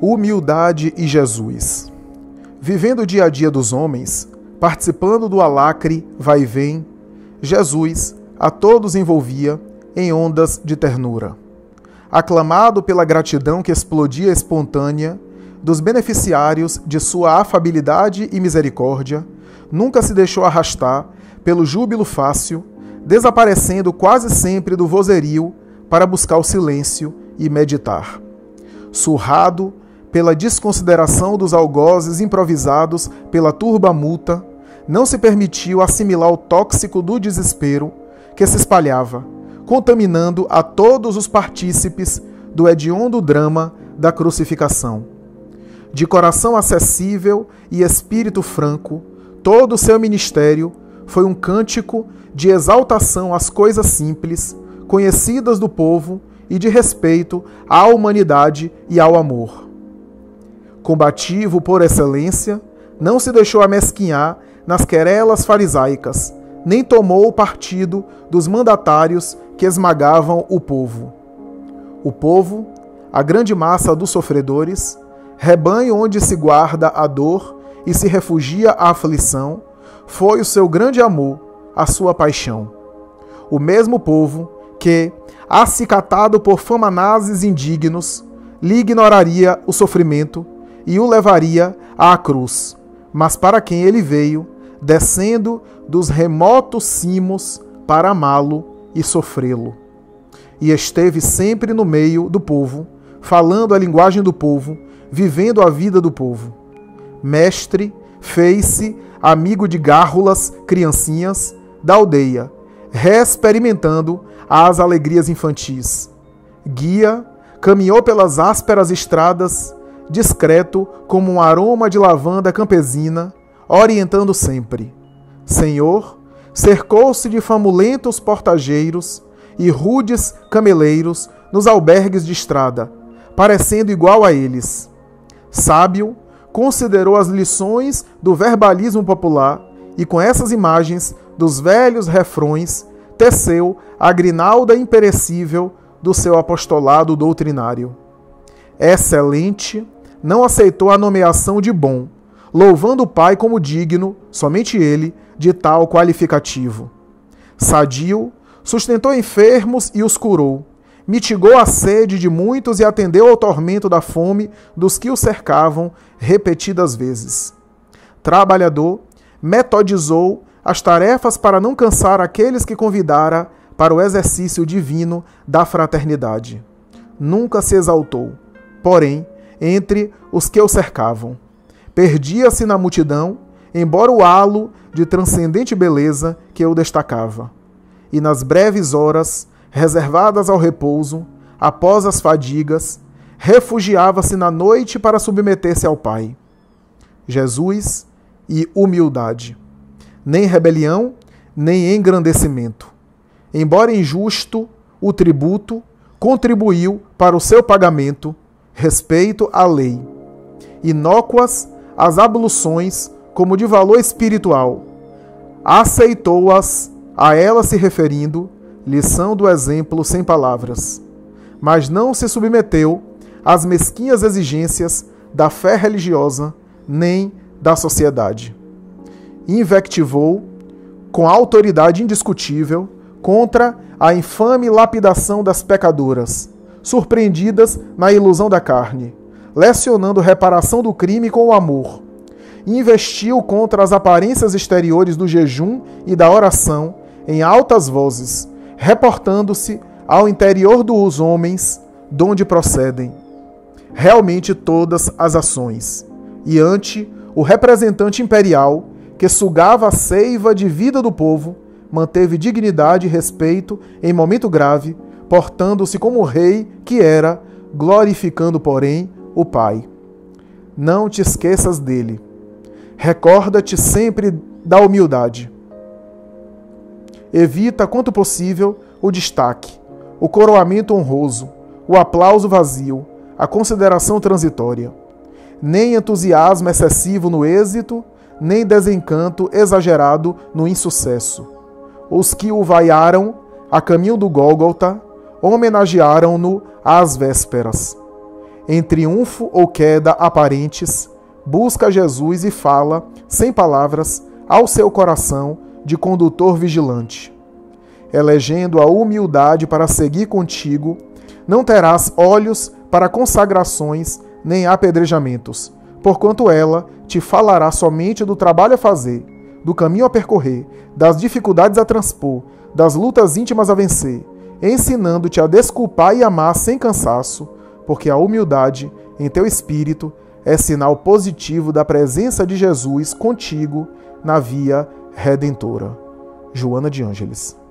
Humildade e Jesus. Vivendo o dia a dia dos homens, participando do alacre vai e vem, Jesus a todos envolvia em ondas de ternura. Aclamado pela gratidão que explodia espontânea dos beneficiários de sua afabilidade e misericórdia, nunca se deixou arrastar pelo júbilo fácil, desaparecendo quase sempre do vozerio para buscar o silêncio e meditar. Surrado pela desconsideração dos algozes improvisados pela turba multa, não se permitiu assimilar o tóxico do desespero que se espalhava, contaminando a todos os partícipes do hediondo drama da crucificação. De coração acessível e espírito franco, todo o seu ministério foi um cântico de exaltação às coisas simples, conhecidas do povo e de respeito à humanidade e ao amor. Combativo por excelência, não se deixou amesquinhar nas querelas farisaicas, nem tomou o partido dos mandatários que esmagavam o povo. O povo, a grande massa dos sofredores, rebanho onde se guarda a dor e se refugia a aflição, foi o seu grande amor, a sua paixão. O mesmo povo que, acicatado por famanazes indignos, lhe ignoraria o sofrimento e o levaria à cruz, mas para quem ele veio, descendo dos remotos cimos para amá-lo e sofrê-lo. E esteve sempre no meio do povo, falando a linguagem do povo, vivendo a vida do povo. Mestre, fez-se amigo de gárrulas, criancinhas da aldeia, reexperimentando as alegrias infantis. Guia, caminhou pelas ásperas estradas, discreto como um aroma de lavanda campesina, orientando sempre. Senhor, cercou-se de famulentos portageiros e rudes cameleiros nos albergues de estrada, parecendo igual a eles. Sábio, considerou as lições do verbalismo popular e, com essas imagens dos velhos refrões, teceu a grinalda imperecível do seu apostolado doutrinário. Excelente, não aceitou a nomeação de bom, louvando o Pai como digno, somente ele, de tal qualificativo. Sadio, sustentou enfermos e os curou, mitigou a sede de muitos e atendeu ao tormento da fome dos que o cercavam repetidas vezes. Trabalhador, metodizou as tarefas para não cansar aqueles que convidara para o exercício divino da fraternidade. Nunca se exaltou, porém, entre os que o cercavam Perdia-se na multidão, embora o halo de transcendente beleza que o destacava. E nas breves horas, reservadas ao repouso, após as fadigas, refugiava-se na noite para submeter-se ao Pai. Jesus e humildade. Nem rebelião, nem engrandecimento. Embora injusto, o tributo contribuiu para o seu pagamento, respeito à lei. Inócuas as abluções como de valor espiritual. Aceitou-as, a elas se referindo, lição do exemplo sem palavras. Mas não se submeteu às mesquinhas exigências da fé religiosa nem da sociedade. Invectivou, com autoridade indiscutível, contra a infame lapidação das pecadoras, surpreendidas na ilusão da carne lecionando reparação do crime com o amor. Investiu contra as aparências exteriores do jejum e da oração em altas vozes, reportando-se ao interior dos homens, donde procedem realmente todas as ações, e ante o representante imperial, que sugava a seiva de vida do povo, manteve dignidade e respeito em momento grave, portando-se como rei que era, glorificando, porém, o Pai. Não te esqueças dele. Recorda-te sempre da humildade. Evita, quanto possível, o destaque, o coroamento honroso, o aplauso vazio, a consideração transitória. Nem entusiasmo excessivo no êxito, nem desencanto exagerado no insucesso. Os que o vaiaram a caminho do Gólgota homenagearam-no às vésperas em triunfo ou queda aparentes, busca Jesus e fala, sem palavras, ao seu coração de condutor vigilante. Elegendo a humildade para seguir contigo, não terás olhos para consagrações nem apedrejamentos, porquanto ela te falará somente do trabalho a fazer, do caminho a percorrer, das dificuldades a transpor, das lutas íntimas a vencer, ensinando-te a desculpar e amar sem cansaço, porque a humildade em teu espírito é sinal positivo da presença de Jesus contigo na via redentora. Joana de Ângeles.